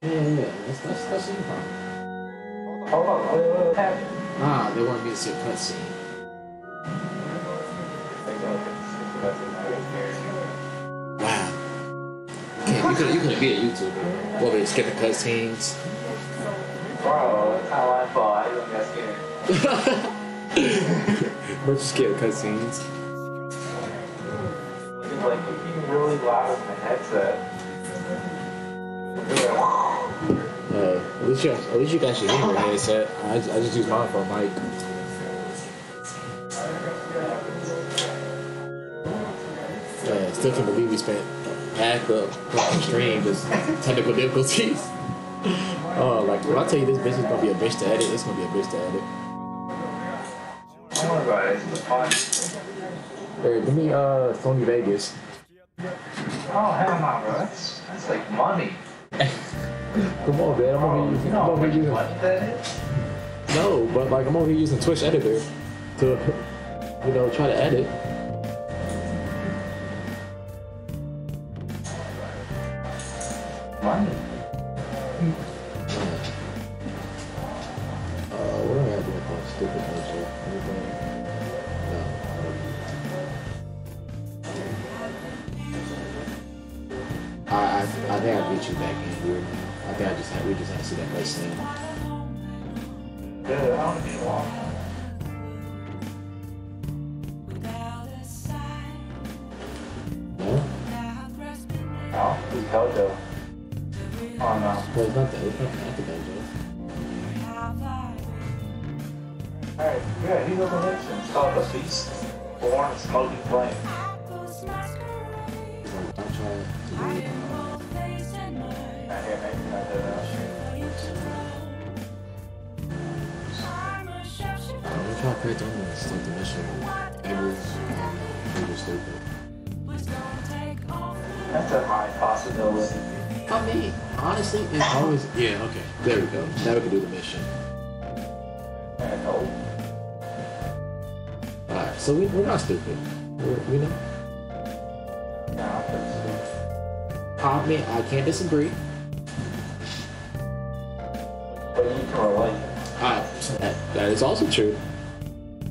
Yeah, yeah, that's that's that's problem. Hold on? Ah, they wanted me to see a cutscene. Wow. Okay, you could you could be a YouTuber. What, we skip the cutscenes? Bro, that's not my fault. I don't get scared. We're just skip cutscenes. Like you really loud in the headset. Hey, at least you at least you got your in your headset. I, I just use mine for a mic. Yeah, still can't believe we spent half the fucking stream just technical difficulties. Oh, like when I tell you this bitch is gonna be a bitch to edit, it's gonna be a bitch to edit. Don't worry about it. It's fun. Hey, give me uh Sony Vegas. Oh, hell no, bro. That's, that's like money. Come on, man. I'm you here, know I'm using no, but like I'm over here using Twitch editor to you know try to edit. Money. Think I beat you back in here. I think I just had, we just had to see that first scene. Dude, I don't need one. No? No, he's Kojo. Oh no. Well, it's not the, it's not, the. Alright, yeah, he's on the. It's called The Feast. Born Smoking Flame. I'm trying to I'm gonna try to create their own start the mission. Every, pretty stupid. That's a high possibility. I mean, honestly, it's always, yeah, okay. There we go. Now we can do the mission. And no. Alright, so we, we're not stupid. We're, we know. No, I'm pretty sure. I mean, I can't disagree. That, that is also true.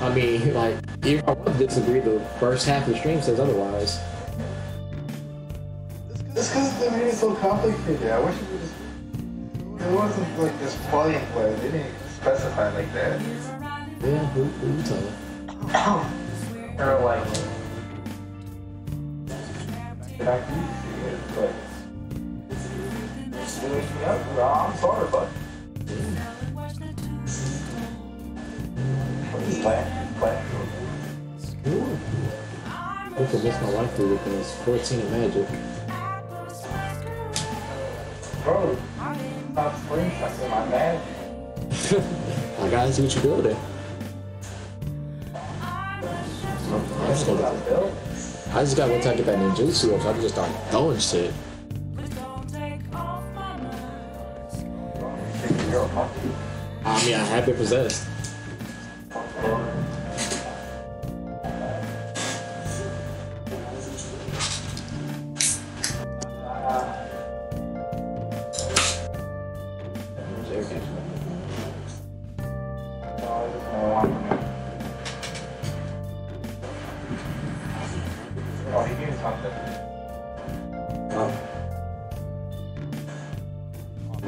I mean, like, even if I want to disagree, the first half of the stream says otherwise. It's because they made it so complicated. I wish it was. It wasn't like this plug and play. They didn't specify like that. Yeah, who, who you telling? They're like. Did I see it? But. You wake me up. I'm sorry, but. Is that? What? Cool. I miss my life through because 14 and magic. Bro, stop screenshots my man. I gotta see what you're building. I just, What I gotta, built? I just gotta wait till I get that ninjutsu up so I can just start throwing shit. You're a monkey. I mean, I have been possessed. Oh, something.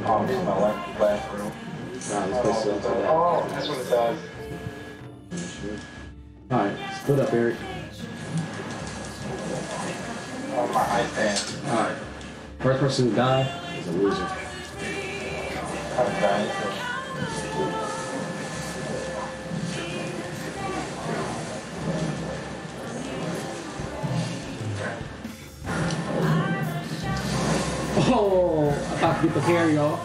Oh, this is my left classroom. nah, it's supposed to answer that. Oh, that's what it does. Split up, Eric. On my iPad. Alright. First person to die is a loser. Oh, I thought to get the hair, y'all.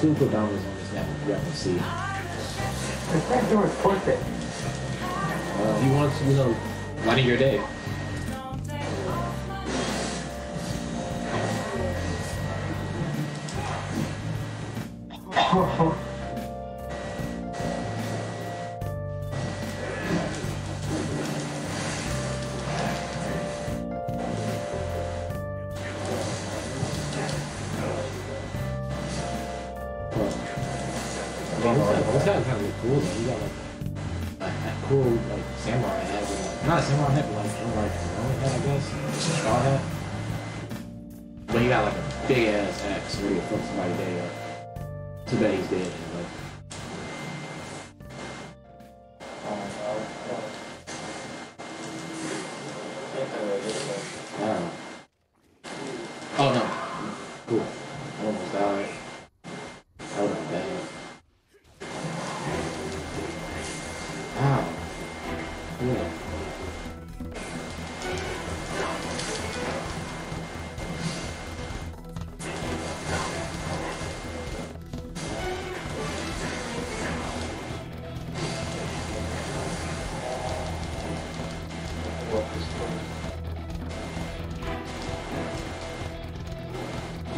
Also, his school on this map. You have to see. The front door is perfect. Uh, you want to, you know, lighting your day. kind cool like samurai hat, with, like, not a samurai hat, but like kind of like Roman hat, I guess, straw hat. But he got like a big ass axe where he fuck somebody day up. Too he's dead. Like,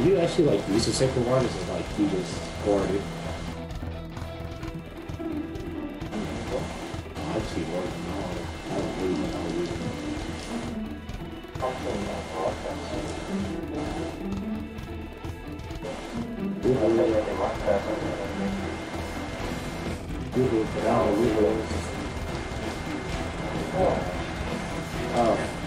you actually like use the sacred waters or like you just hoard it? Know, ooh, ooh. Oh.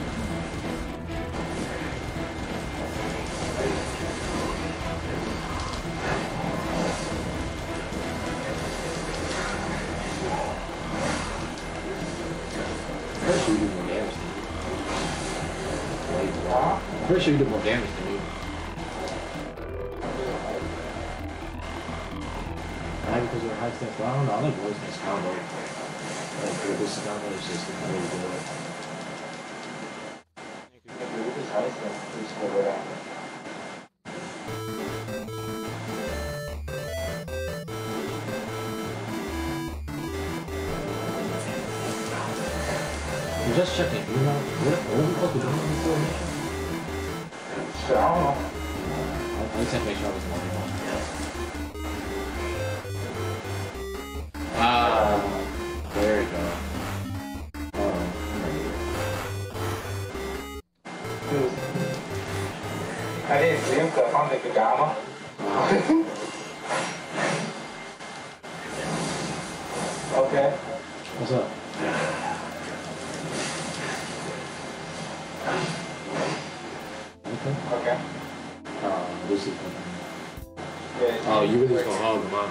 Wait, First you do more damage than me. Why? Because you're high step. Well, I don't know. I like voice mix combo. Like, this combo is just really good. You're just checking. You know, what are we supposed to do before I don't know. I, I just have to make sure I was the one. Ah, there you go. Oh, I didn't him because I'm in pajama. Okay. what's up? Okay. Okay. This is. Yeah, Oh, you really just gonna hog him, huh?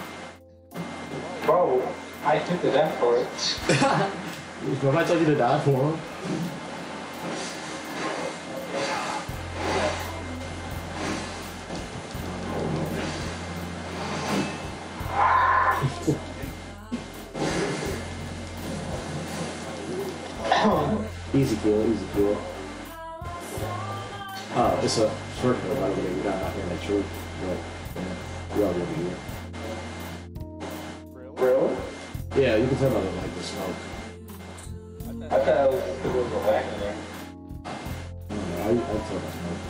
Bro, I took the death for it. Remember I told you to die for him? easy kill, easy kill. Oh, it's a shortcut by the way. We got out here in the tree, but yeah, we already over here. Really? Yeah, you can tell by the like the smoke. I thought it was because it was a wagon there. I don't know. I, I tell by smoke.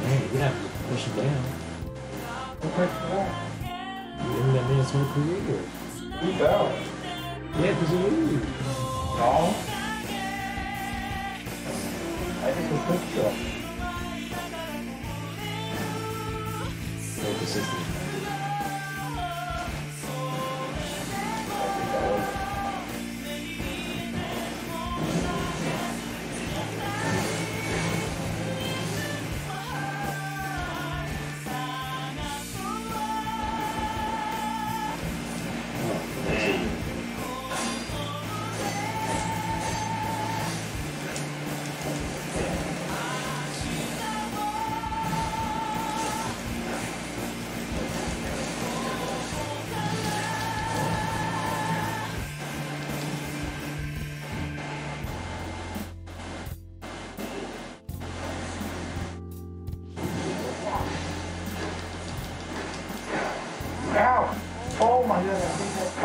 Man, you're gonna have to push him down. Okay. You in that man's whole career. He fell. Yeah, because of you. No. I just was quick still. So consistent. I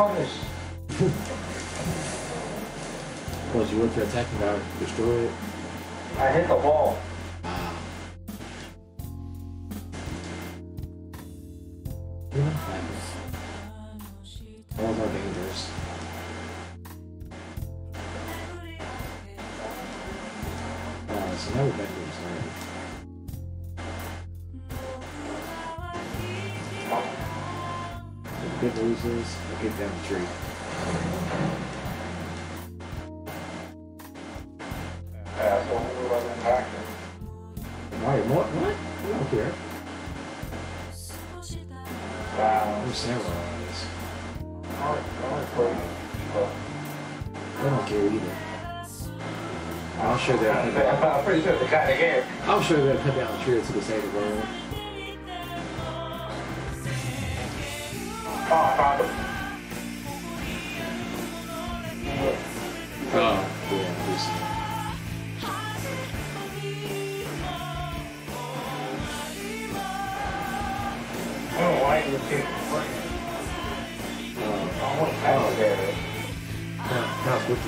I think that's punished. Was you went to attack and got destroyed? It. I hit the wall. Know, happens. Walls are dangerous. Uh, now we're good news is, I get down the tree. Yeah, so wasn't active. Mario, what? What? I don't care. Wow. I'm samurais. Only, only. I don't care either. I'm sure they're I'm I'm pretty sure they got the game. I'm sure they'll cut down the tree to save the world.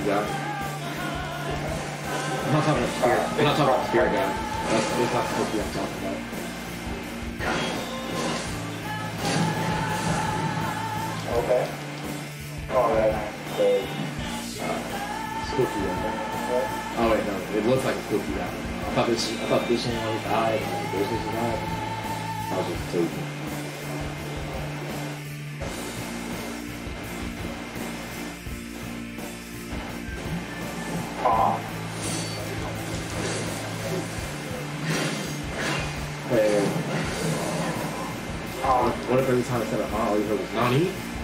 Guy. I'm not talking about spirit. I'm not talking about spirit guy. That's, that's not spooky I'm talking about. Spooky guy. Oh wait, no, it looks like a spooky guy. I thought this, I thought this one died, and this one died. I was just taking. Aw. Wait, Aw. what if every time I said a huh, all you heard was Nani?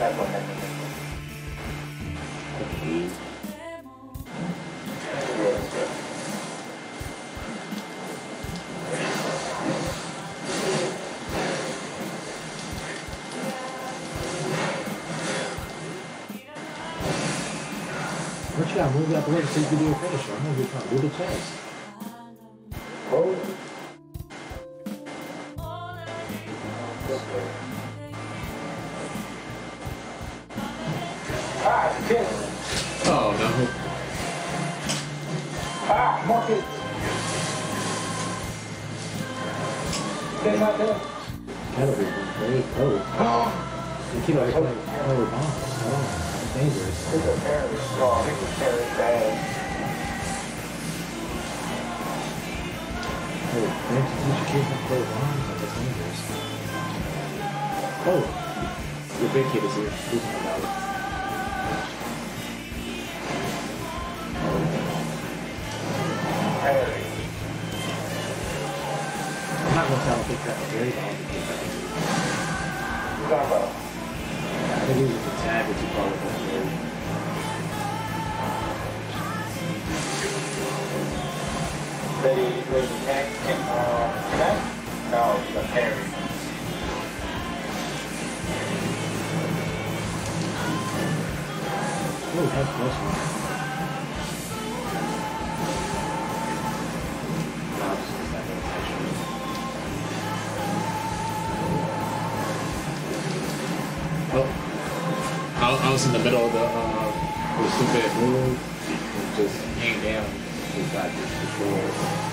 You got? Move out the way so you can do a finisher. I'm gonna be trying to do the chest. Hey, not to. Oh, your big kid is here. He's my daughter. Terrorist. I'm not gonna to very. What you talking about? I think he was just a tag that you probably don't know. Lady, lady, neck, section. Oh, I, was in the middle of the uh, the stupid move, just hang down, just got just destroyed.